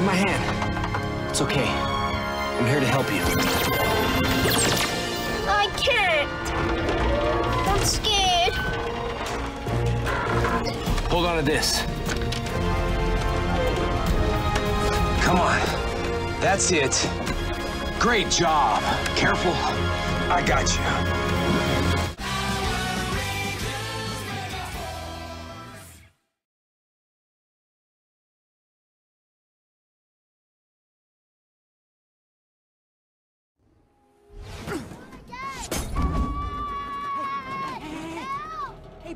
grab my hand. It's okay. I'm here to help you. I can't. I'm scared. Hold on to this. Come on. That's it. Great job. Careful. I got you.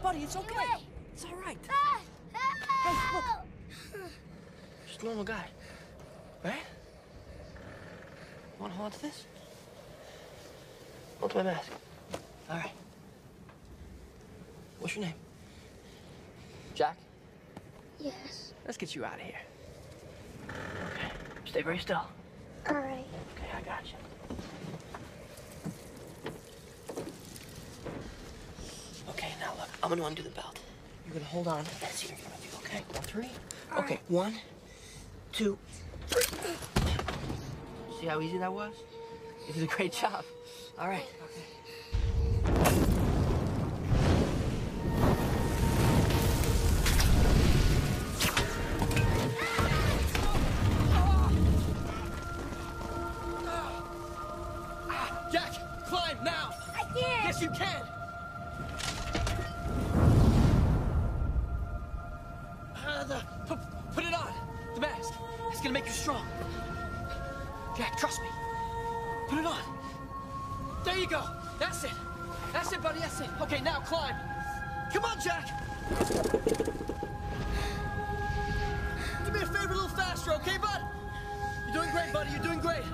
Buddy, it's okay. It's all right. Ah, hey, look. Just a normal guy. Right? Want to hold on to this? Hold to my mask. All right. What's your name? Jack? Yes. Let's get you out of here. Okay. Stay very still. All right. Okay, I got you. Okay, now look, I'm gonna undo the belt. You're gonna hold on and see what you're gonna do, okay? On three? okay, one, two, three. See how easy that was? You did a great job. All right. Okay. Jack, climb now! I can't. Yes, you can! Gonna make you strong. Jack, trust me. Put it on. There you go. That's it. That's it, buddy. That's it. Okay, now climb. Come on, Jack! Do me a favor a little faster, okay, bud? You're doing great, buddy. You're doing great.